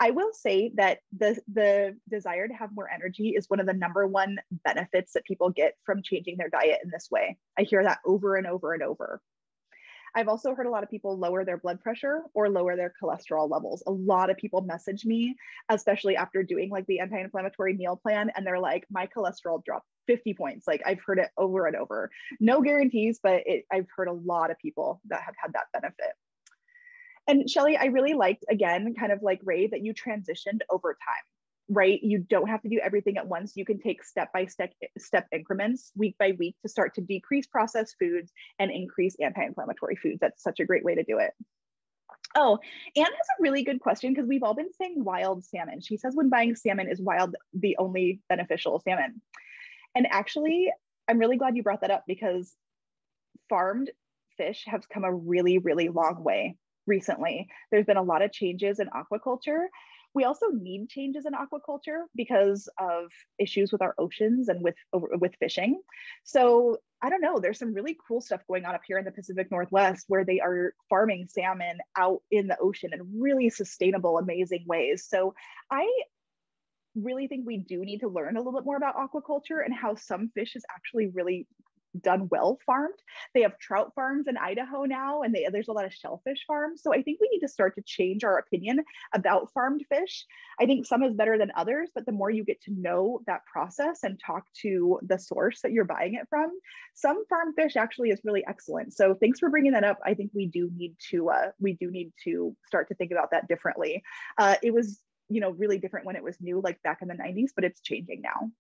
I will say that the, the desire to have more energy is one of the number one benefits that people get from changing their diet in this way. I hear that over and over and over. I've also heard a lot of people lower their blood pressure or lower their cholesterol levels. A lot of people message me, especially after doing like the anti inflammatory meal plan, and they're like, my cholesterol dropped 50 points. Like I've heard it over and over. No guarantees, but it, I've heard a lot of people that have had that benefit. And Shelly, I really liked again, kind of like Ray, that you transitioned over time right you don't have to do everything at once you can take step by step step increments week by week to start to decrease processed foods and increase anti-inflammatory foods that's such a great way to do it Oh, Anne has a really good question because we've all been saying wild salmon. She says when buying salmon is wild the only beneficial salmon. And actually, I'm really glad you brought that up because farmed fish have come a really, really long way recently. There's been a lot of changes in aquaculture. We also need changes in aquaculture because of issues with our oceans and with with fishing. So I don't know. There's some really cool stuff going on up here in the Pacific Northwest where they are farming salmon out in the ocean in really sustainable, amazing ways. So I really think we do need to learn a little bit more about aquaculture and how some fish is actually really done well farmed. They have trout farms in Idaho now, and they, there's a lot of shellfish farms. So I think we need to start to change our opinion about farmed fish. I think some is better than others, but the more you get to know that process and talk to the source that you're buying it from, some farmed fish actually is really excellent. So thanks for bringing that up. I think we do need to uh, we do need to start to think about that differently. Uh, it was you know, really different when it was new, like back in the 90s, but it's changing now.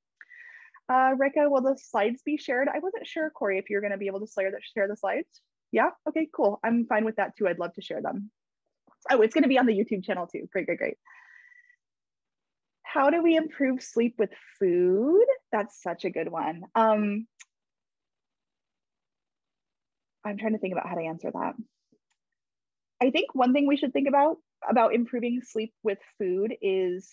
Uh, Rika, will the slides be shared? I wasn't sure, Corey, if you're going to be able to share share the slides. Yeah, okay, cool. I'm fine with that too. I'd love to share them. Oh, it's going to be on the YouTube channel too. Great, great, great. How do we improve sleep with food? That's such a good one. Um, I'm trying to think about how to answer that. I think one thing we should think about about improving sleep with food is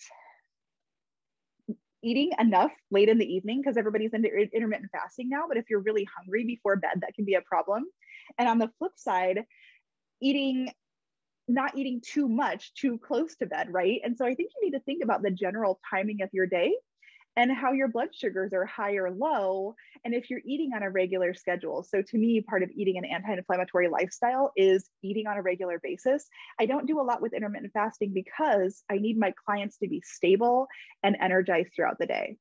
eating enough late in the evening because everybody's into intermittent fasting now. But if you're really hungry before bed, that can be a problem. And on the flip side, eating not eating too much too close to bed, right? And so I think you need to think about the general timing of your day and how your blood sugars are high or low, and if you're eating on a regular schedule. So, to me, part of eating an anti inflammatory lifestyle is eating on a regular basis. I don't do a lot with intermittent fasting because I need my clients to be stable and energized throughout the day.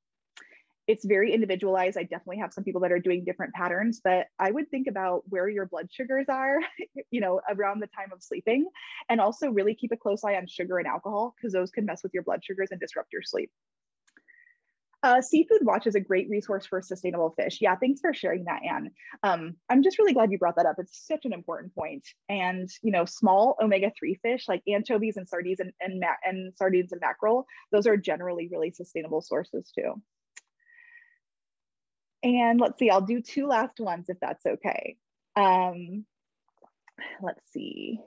It's very individualized. I definitely have some people that are doing different patterns, but I would think about where your blood sugars are, [laughs] you know, around the time of sleeping, and also really keep a close eye on sugar and alcohol because those can mess with your blood sugars and disrupt your sleep. Uh, Seafood Watch is a great resource for sustainable fish. Yeah, thanks for sharing that, Anne. Um, I'm just really glad you brought that up. It's such an important point. And you know, small omega-3 fish like anchovies and sardines and, and, and sardines and mackerel, those are generally really sustainable sources too. And let's see, I'll do two last ones if that's okay. Um, let's see.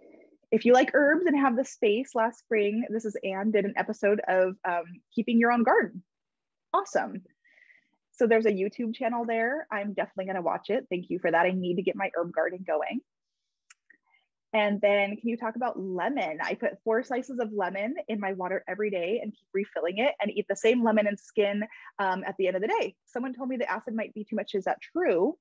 If you like herbs and have the space last spring, this is Anne did an episode of um, keeping your own garden awesome. So there's a YouTube channel there. I'm definitely going to watch it. Thank you for that. I need to get my herb garden going. And then can you talk about lemon? I put four slices of lemon in my water every day and keep refilling it and eat the same lemon and skin um, at the end of the day. Someone told me the acid might be too much. Is that true?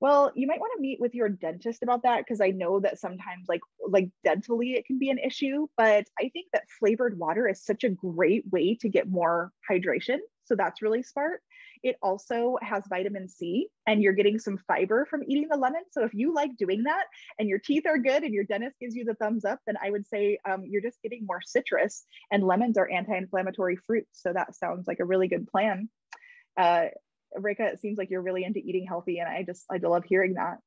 Well, you might want to meet with your dentist about that because I know that sometimes like like dentally it can be an issue, but I think that flavored water is such a great way to get more hydration. So that's really smart. It also has vitamin C and you're getting some fiber from eating the lemon. So if you like doing that and your teeth are good and your dentist gives you the thumbs up, then I would say um, you're just getting more citrus and lemons are anti-inflammatory fruits. So that sounds like a really good plan. Uh, Rika, it seems like you're really into eating healthy and I just, I love hearing that.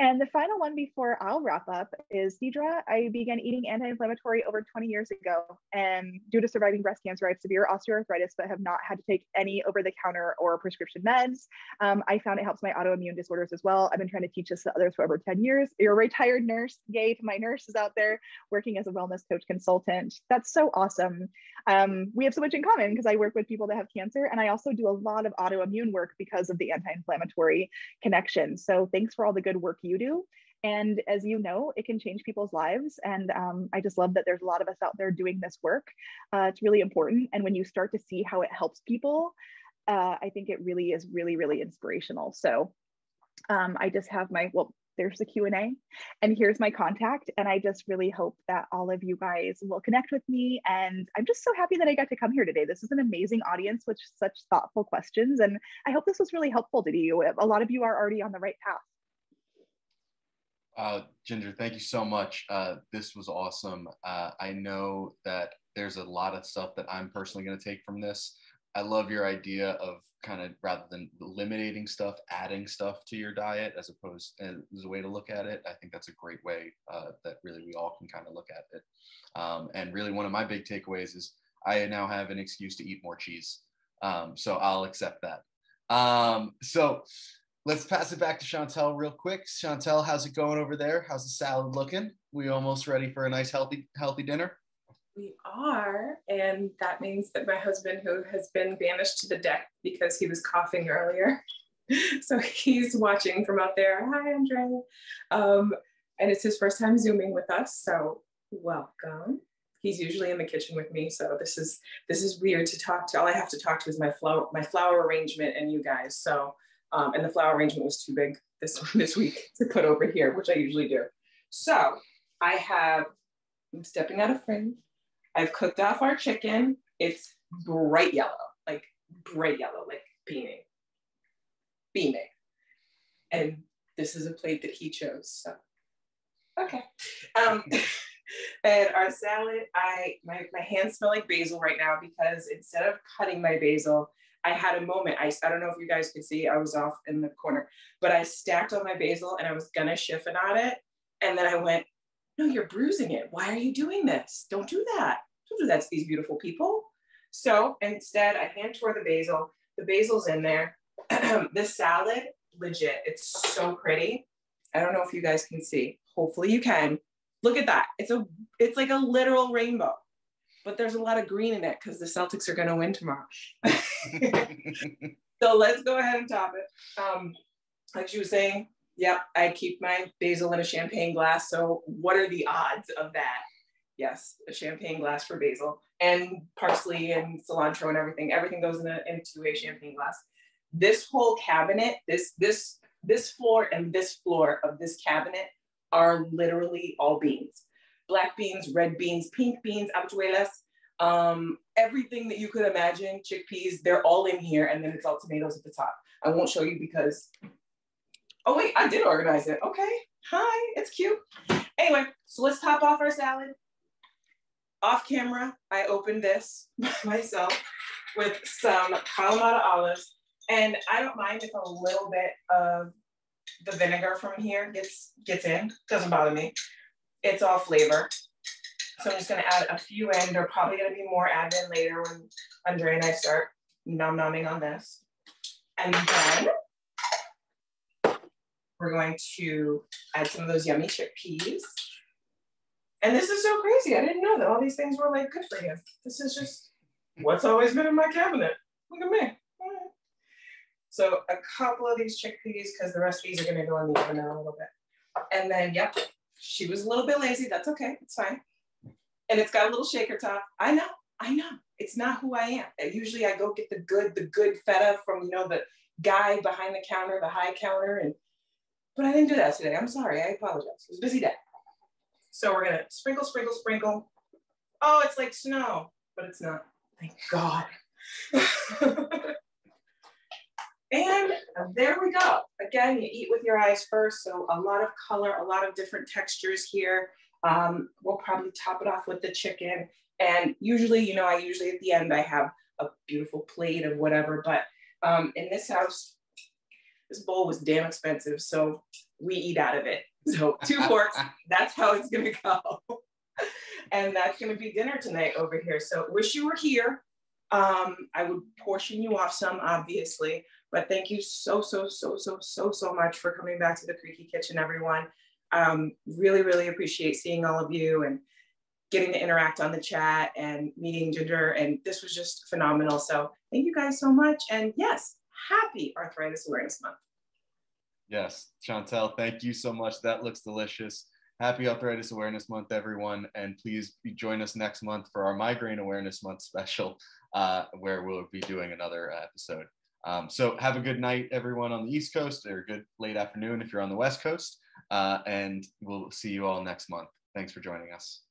And the final one before I'll wrap up is Deidre. I began eating anti-inflammatory over 20 years ago. And due to surviving breast cancer, I have severe osteoarthritis, but have not had to take any over-the-counter or prescription meds. Um, I found it helps my autoimmune disorders as well. I've been trying to teach this to others for over 10 years. You're a retired nurse. Yay to my nurses out there working as a wellness coach consultant. That's so awesome. Um, we have so much in common because I work with people that have cancer and I also do a lot of autoimmune work because of the anti-inflammatory connection. So thanks for all the good work you do. And as you know, it can change people's lives. And um, I just love that there's a lot of us out there doing this work. Uh, it's really important. And when you start to see how it helps people, uh, I think it really is really, really inspirational. So um, I just have my, well, there's the Q&A and here's my contact. And I just really hope that all of you guys will connect with me. And I'm just so happy that I got to come here today. This is an amazing audience with such thoughtful questions. And I hope this was really helpful to you. A lot of you are already on the right path. Uh, Ginger, thank you so much. Uh, this was awesome. Uh, I know that there's a lot of stuff that I'm personally going to take from this. I love your idea of kind of rather than eliminating stuff, adding stuff to your diet as opposed as a way to look at it. I think that's a great way uh, that really we all can kind of look at it. Um, and really, one of my big takeaways is I now have an excuse to eat more cheese. Um, so I'll accept that. Um, so let's pass it back to Chantelle real quick. Chantelle, how's it going over there? How's the salad looking? We almost ready for a nice healthy healthy dinner? We are, and that means that my husband, who has been banished to the deck because he was coughing earlier, [laughs] so he's watching from out there. Hi, Andre. Um, and it's his first time zooming with us, so welcome. He's usually in the kitchen with me, so this is this is weird to talk to. All I have to talk to is my flower my flower arrangement and you guys. So um, and the flower arrangement was too big this, this week [laughs] to put over here, which I usually do. So I have, I'm stepping out of frame. I've cooked off our chicken. It's bright yellow, like bright yellow, like beaming, beaming. And this is a plate that he chose. So, okay. Um, [laughs] and our salad, I my, my hands smell like basil right now because instead of cutting my basil, I had a moment. I, I don't know if you guys could see, I was off in the corner, but I stacked on my basil and I was gonna chiffonade it. And then I went, no, you're bruising it. Why are you doing this? Don't do that. Don't do that to these beautiful people. So instead, I hand tore the basil. The basil's in there. [clears throat] this salad, legit, it's so pretty. I don't know if you guys can see. Hopefully you can. Look at that. It's a, it's like a literal rainbow. But there's a lot of green in it because the Celtics are going to win tomorrow. [laughs] so let's go ahead and top it. Um, like she was saying, yep, I keep my basil in a champagne glass. So what are the odds of that? Yes, a champagne glass for basil and parsley and cilantro and everything. Everything goes in a, into a champagne glass. This whole cabinet, this this this floor and this floor of this cabinet are literally all beans. Black beans, red beans, pink beans, habichuelas, um, everything that you could imagine, chickpeas, they're all in here. And then it's all tomatoes at the top. I won't show you because, oh wait, I did organize it. Okay, hi, it's cute. Anyway, so let's top off our salad. Off camera, I opened this [laughs] myself with some Kalamata olives. And I don't mind if a little bit of the vinegar from here gets gets in, doesn't bother me. It's all flavor. So I'm just gonna add a few in. They're probably gonna be more added in later when Andre and I start nom nomming on this. And then we're going to add some of those yummy chickpeas. And this is so crazy. I didn't know that all these things were like good for you. This is just what's always been in my cabinet. Look at me. So a couple of these chickpeas because the recipes are gonna go in the oven in a little bit. And then, yep, she was a little bit lazy. That's okay, it's fine. And it's got a little shaker top. I know, I know. It's not who I am. Usually I go get the good, the good feta from, you know, the guy behind the counter, the high counter. And, but I didn't do that today. I'm sorry, I apologize. It was a busy day. So we're gonna sprinkle, sprinkle, sprinkle. Oh, it's like snow, but it's not. Thank God. [laughs] And there we go. Again, you eat with your eyes first. So a lot of color, a lot of different textures here. Um, we'll probably top it off with the chicken. And usually, you know, I usually at the end, I have a beautiful plate of whatever. But um, in this house, this bowl was damn expensive. So we eat out of it. So [laughs] two forks, that's how it's gonna go. [laughs] and that's gonna be dinner tonight over here. So wish you were here. Um, I would portion you off some, obviously, but thank you so, so, so, so, so, so much for coming back to the Creaky Kitchen, everyone. Um, really, really appreciate seeing all of you and getting to interact on the chat and meeting Ginger. And this was just phenomenal. So thank you guys so much. And yes, happy Arthritis Awareness Month. Yes, Chantelle, thank you so much. That looks delicious. Happy Arthritis Awareness Month, everyone. And please join us next month for our Migraine Awareness Month special, uh, where we'll be doing another episode. Um, so have a good night, everyone on the East Coast, or good late afternoon if you're on the West Coast. Uh, and we'll see you all next month. Thanks for joining us.